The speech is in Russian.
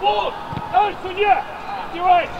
Бут! Дальше не! Одевайся!